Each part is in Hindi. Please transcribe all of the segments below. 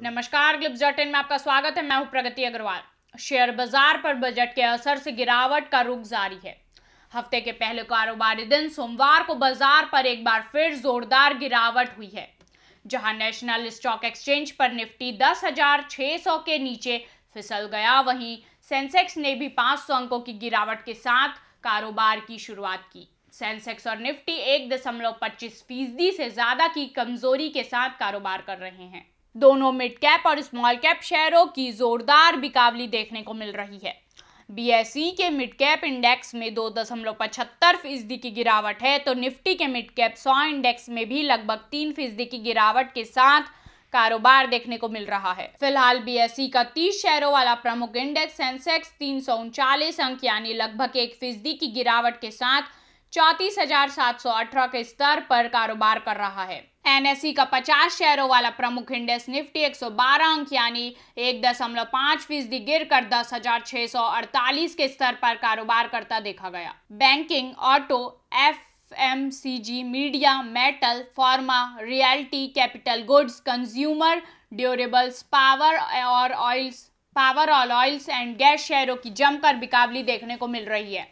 नमस्कार ग्लिप्स डॉट में आपका स्वागत है। मैं हूँ प्रगति अग्रवाल। शेयर बाज़ार पर बजट के असर से गिरावट का रुख जारी है। हफ़्ते के पहले कारोबारी दिन सोमवार को बाज़ार पर एक बार फिर जोरदार गिरावट हुई है जहाँ नेशनल स्टॉक एक्सचेंज पर निफ्टी 10,600 के नीचे फिसल गया। वहीं सेंसेक्स ने भी 500 अंकों की गिरावट के साथ कारोबार की शुरुआत की। सेंसेक्स और निफ्टी एक दशमलव पच्चीस फ़ीसदी से ज़्यादा की कमज़ोरी के साथ कारोबार कर रहे हैं। दोनों मिड कैप और स्मॉल कैप शेयरों की जोरदार बिकावली देखने को मिल रही है। बीएसई के मिड कैप इंडेक्स में दो दशमलव पचहत्तर फ़ीसदी की गिरावट है तो निफ्टी के मिड कैप सौ इंडेक्स में भी लगभग तीन फ़ीसदी की गिरावट के साथ कारोबार देखने को मिल रहा है। फ़िलहाल बीएसई का 30 शेयरों वाला प्रमुख इंडेक्स सेंसेक्स तीन अंक, यानी लगभग एक फ़ीसदी की गिरावट के साथ चौतीस के स्तर पर कारोबार कर रहा है। एनएससी का 50 शेयरों वाला प्रमुख इंडेक्स निफ्टी 112 अंक, यानी एक दशमलव पाँच फ़ीसदी गिर कर दस हज़ार छह सौ अड़तालीस के स्तर पर कारोबार करता देखा गया। Banking, auto, F MCG media, metal, pharma, realty, capital goods, consumer, durables, power और ऑयल्स, पावर और ऑयल्स एंड गैस शेयरों की जमकर बिकावली देखने को मिल रही है।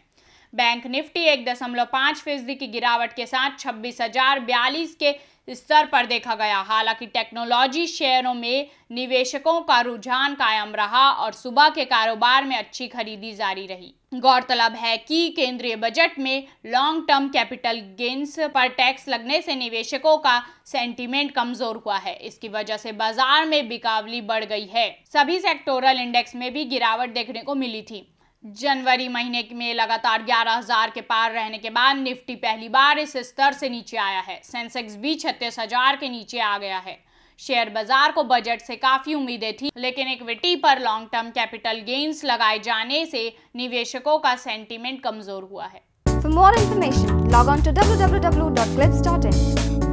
बैंक निफ्टी एक दशमलव पाँच फ़ीसदी की गिरावट के साथ छब्बीस हज़ार बयालीस के स्तर पर देखा गया। हालाँकि टेक्नोलॉजी शेयरों में निवेशकों का रुझान कायम रहा और सुबह के कारोबार में अच्छी खरीदी जारी रही। गौरतलब है कि केंद्रीय बजट में लॉन्ग टर्म कैपिटल गेन्स पर टैक्स लगने से निवेशकों का सेंटीमेंट कमज़ोर हुआ है। इसकी वजह से बाज़ार में बिकावली बढ़ गई है। सभी सेक्टोरल इंडेक्स में भी गिरावट देखने को मिली थी। जनवरी महीने में लगातार 11,000 के पार रहने के बाद निफ्टी पहली बार इस स्तर से नीचे आया है। सेंसेक्स भी छत्तीस हज़ार के नीचे आ गया है। शेयर बाज़ार को बजट से काफ़ी उम्मीदें थी लेकिन इक्विटी पर लॉन्ग टर्म कैपिटल गेन्स लगाए जाने से निवेशकों का सेंटीमेंट कमज़ोर हुआ है। For more information, log on to www.clips.in.